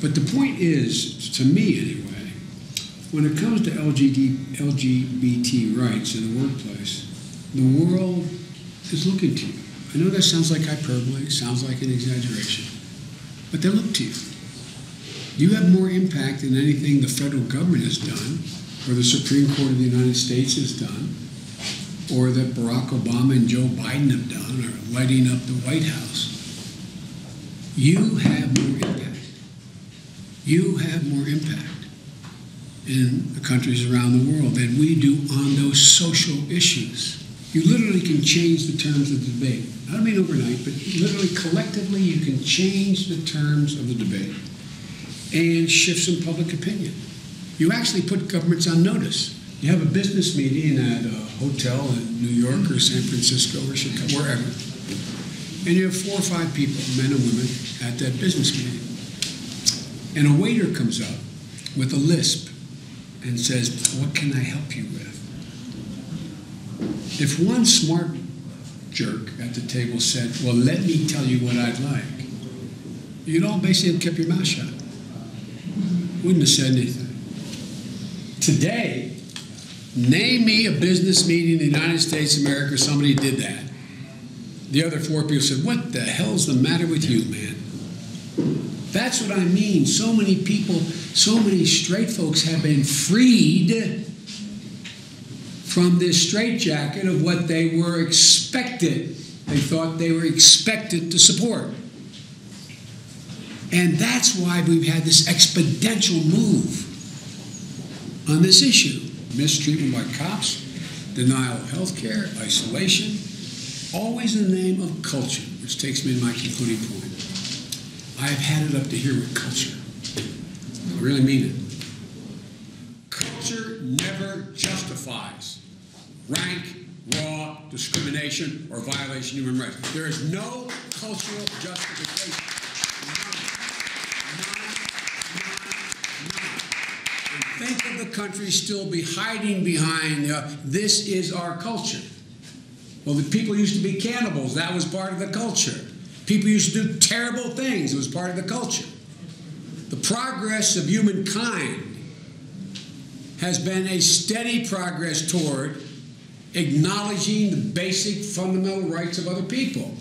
But the point is, to me anyway, when it comes to LGBT, rights in the workplace, the world is looking to you. I know that sounds like hyperbole, sounds like an exaggeration, but they look to you. You have more impact than anything the federal government has done, or the Supreme Court of the United States has done, or that Barack Obama and Joe Biden have done, or lighting up the White House. You have more impact. You have more impact in the countries around the world than we do on those social issues. You literally can change the terms of the debate. I don't mean overnight, but literally collectively you can change the terms of the debate and shift some public opinion. You actually put governments on notice. You have a business meeting at a hotel in New York or San Francisco or Chicago, wherever, and you have four or five people, men and women, at that business meeting. And a waiter comes up with a lisp and says, What can I help you with? If one smart jerk at the table said, Well, let me tell you what I'd like, you'd all basically have kept your mouth shut. Wouldn't have said anything. Today, name me a business meeting in the United States of America, somebody did that. The other four people said, What the hell's the matter with you, man? That's what I mean. So many people, so many straight folks have been freed from this straitjacket of what they were expected. They thought they were expected to support. And that's why we've had this exponential move on this issue mistreatment by cops, denial of health care, isolation, always in the name of culture, which takes me to my concluding point. I've had it up to here with culture. I really mean it. Culture never justifies rank, raw discrimination, or violation of human rights. There is no cultural justification. Think of the country still be hiding behind uh, this is our culture. Well, the people used to be cannibals. That was part of the culture. People used to do terrible things. It was part of the culture. The progress of humankind has been a steady progress toward acknowledging the basic fundamental rights of other people.